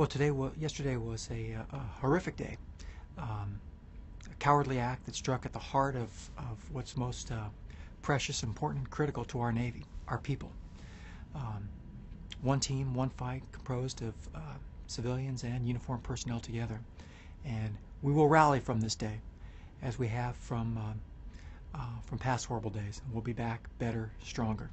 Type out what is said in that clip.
Well, today, well, yesterday was a, uh, a horrific day. Um, a cowardly act that struck at the heart of, of what's most uh, precious, important, critical to our Navy, our people. Um, one team, one fight, composed of uh, civilians and uniformed personnel together. And we will rally from this day, as we have from, um, uh, from past horrible days. We'll be back better, stronger.